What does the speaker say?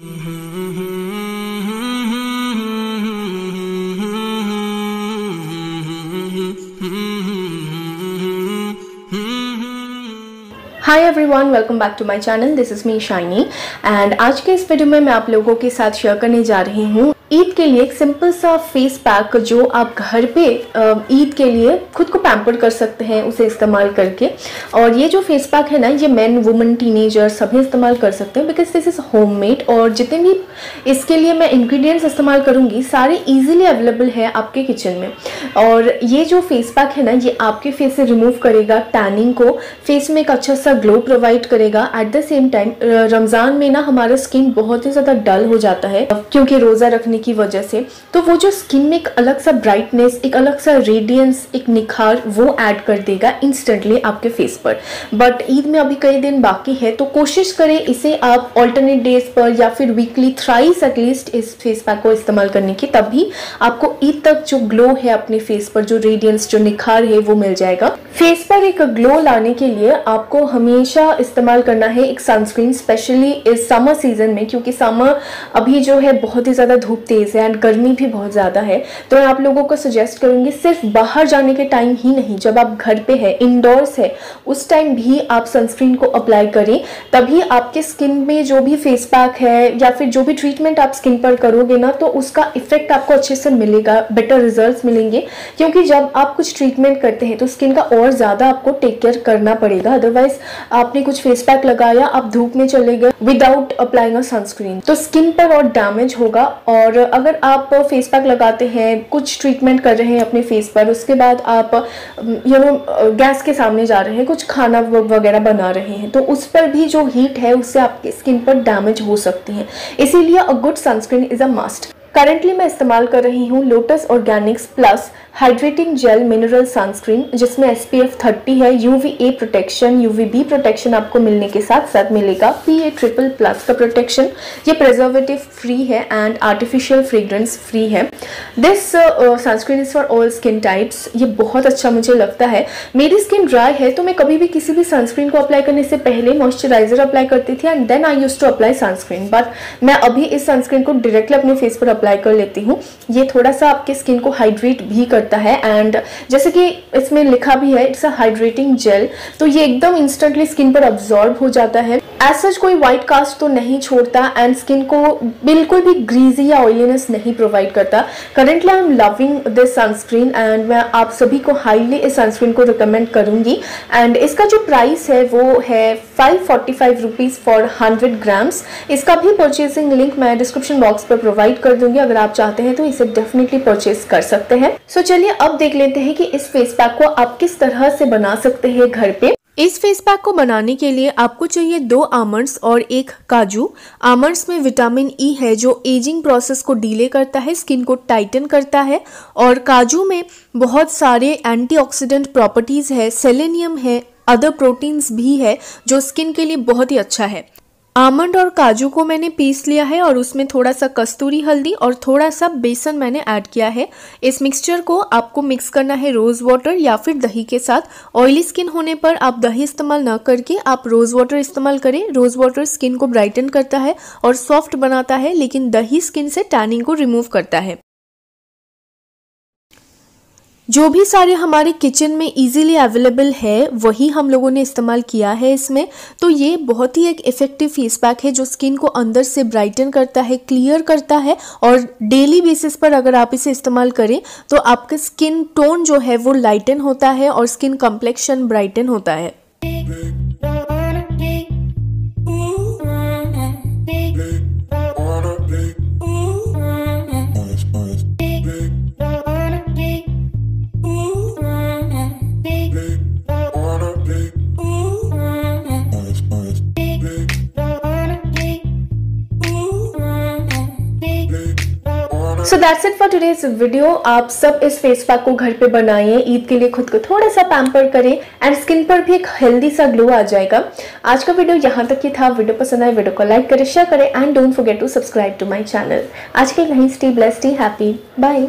Hi everyone welcome back to my channel this is me Shiny and आज के इस video में मैं आप लोगों के साथ शेयर करने जा रही हूँ ईद के लिए एक सिंपल सा फेस पैक जो आप घर पे ईद के लिए खुद को पैम्पर कर सकते हैं, उसे इस्तेमाल करके। और ये जो फेस पैक है ना, ये मैन वुमेन टीनेजर सभी इस्तेमाल कर सकते हैं because this is home made और जितने भी इसके लिए मैं इंग्रेडिएंट्स इस्तेमाल करूँगी, सारे ईजिली अवेलेबल है आपके किचन में। और ये जो फेस पैक है ना, ये आपके फेस से रिमूव करेगा टैनिंग को। फेस में एक अच्छा सा ग्लो प्रोवाइड करेगा। At the same time Ramzan में ना, हमारा स्किन बहुत ही ज़्यादा डल हो जाता है, क्योंकि रोज़ा रखने की वजह से तो वो जो स्किन में एक अलग सा ब्राइटनेस एक अलग सा रेडियंस एक निखार, वो ऐड कर देगा इंस्टेंटली आपके फेस पर। बट ईद में अभी कई दिन बाकी है तो कोशिश करें इसे आप ऑल्टरनेट डेज़ पर या फिर वीकली थ्राइस एटलीस्ट इस फेस पैक को इस्तेमाल करने की, तभी आपको ईद तक जो ग्लो है अपने फेस पर, जो रेडियंस जो निखार है, वो मिल जाएगा। फेस पर एक ग्लो लाने के लिए आपको हमेशा इस्तेमाल करना है एक सनस्क्रीन स्पेशली इस समर सीज़न में, क्योंकि समर अभी जो है बहुत ही ज़्यादा धूप तेज़ है एंड गर्मी भी बहुत ज़्यादा है तो मैं आप लोगों को सजेस्ट करूँगी सिर्फ़ बाहर जाने के टाइम ही नहीं, जब आप घर पे है इंडोर्स है, उस टाइम भी आप सनस्क्रीन को अप्लाई करें, तभी आपके स्किन में जो भी फेस पैक है या फिर जो भी ट्रीटमेंट आप स्किन पर करोगे ना तो उसका इफ़ेक्ट आपको अच्छे से मिलेगा बेटर रिज़ल्ट मिलेंगे, क्योंकि जब आप कुछ ट्रीटमेंट करते हैं तो स्किन का और ज़्यादा आपको टेक केयर करना पड़ेगा अदरवाइज़ आपने कुछ फेस पैक लगाया, आप धूप में चले गए विदाउट अप्लाइंग अ सनस्क्रीन तो स्किन पर और डैमेज होगा और अगर आप फेस पैक लगाते हैं, कुछ ट्रीटमेंट कर रहे हैं अपने फेस पर, उसके बाद आप यू नो गैस के सामने जा रहे हैं, कुछ खाना वगैरह बना रहे हैं तो उस पर भी जो हीट है, उससे आपकी स्किन पर डैमेज हो सकती है। इसीलिए a good sunscreen is a must currently मैं इस्तेमाल कर रही हूँ Lotus Organics plus hydrating gel mineral sunscreen जिसमें एस पी एफ़ थर्टी है U V A protection U V B protection आपको मिलने के साथ साथ मिलेगा पी ए ट्रिपल प्लस का प्रोटेक्शन ये प्रिजर्वेटिव फ्री है एंड आर्टिफिशियल फ्रेग्रेंस फ्री है। This sunscreen is for all skin types ये बहुत अच्छा मुझे लगता है। मेरी स्किन ड्राई है तो मैं कभी भी किसी भी सनस्क्रीन को अप्लाई करने से पहले मॉइस्चराइजर अप्लाई करती थी and then I use to apply sunscreen but मैं अभी इस सनस्क्रीन को डायरेक्टली अपने फेस पर अप्लाई कर लेती हूँ। ये थोड़ा सा आपके स्किन को हाइड्रेट भी करता है एंड जैसे कि इसमें लिखा भी है इट्स अ हाइड्रेटिंग जेल तो ये एकदम इंस्टेंटली स्किन पर अब्जॉर्ब हो जाता है। एज सच कोई व्हाइट कास्ट तो नहीं छोड़ता एंड स्किन को बिल्कुल भी ग्रीजी या ऑयलीनेस नहीं प्रोवाइड करता। Currently I am loving this sunscreen and मैं आप सभी को हाईली इस सनस्क्रीन को रिकमेंड करूँगी। एंड इसका जो प्राइस है वो है five forty five rupees for hundred grams इसका भी परचेसिंग लिंक मैं डिस्क्रिप्शन बॉक्स पर प्रोवाइड कर दूँगी। अगर आप चाहते हैं तो इसे डेफिनेटली परचेज कर सकते हैं। सो so, चलिए अब देख लेते हैं कि इस फेस पैक को आप किस तरह से बना सकते हैं घर पे। इस फेस पैक को बनाने के लिए आपको चाहिए दो आमंड्स और एक काजू। आमंड्स में विटामिन ई e है जो एजिंग प्रोसेस को डीले करता है स्किन को टाइटन करता है और काजू में बहुत सारे एंटीऑक्सीडेंट प्रॉपर्टीज़ है सेलेनियम है अदर प्रोटीन्स भी है जो स्किन के लिए बहुत ही अच्छा है। आमंड और काजू को मैंने पीस लिया है और उसमें थोड़ा सा कस्तूरी हल्दी और थोड़ा सा बेसन मैंने ऐड किया है। इस मिक्सचर को आपको मिक्स करना है रोज़ वाटर या फिर दही के साथ। ऑयली स्किन होने पर आप दही इस्तेमाल ना करके आप रोज़ वाटर इस्तेमाल करें। रोज़ वाटर स्किन को ब्राइटन करता है और सॉफ्ट बनाता है, लेकिन दही स्किन से टैनिंग को रिमूव करता है। जो भी सारे हमारे किचन में इजीली अवेलेबल है, वही हम लोगों ने इस्तेमाल किया है इसमें। तो ये बहुत ही एक इफ़ेक्टिव फेस पैक है, जो स्किन को अंदर से ब्राइटन करता है क्लियर करता है, और डेली बेसिस पर अगर आप इसे इस्तेमाल करें तो आपका स्किन टोन जो है वो लाइटन होता है और स्किन कम्प्लेक्शन ब्राइटन होता है। So that's it for today's video आप सब इस फेस पैक को घर पे बनाइए, ईद के लिए खुद को थोड़ा सा पैम्पर करें एंड स्किन पर भी एक हेल्दी सा ग्लो आ जाएगा। आज का वीडियो यहाँ तक ही था। वीडियो पसंद आए वीडियो को लाइक करें शेयर करें and don't forget to subscribe to my channel आज के यहीं स्टे ब्लेस्ड हैप्पी बाय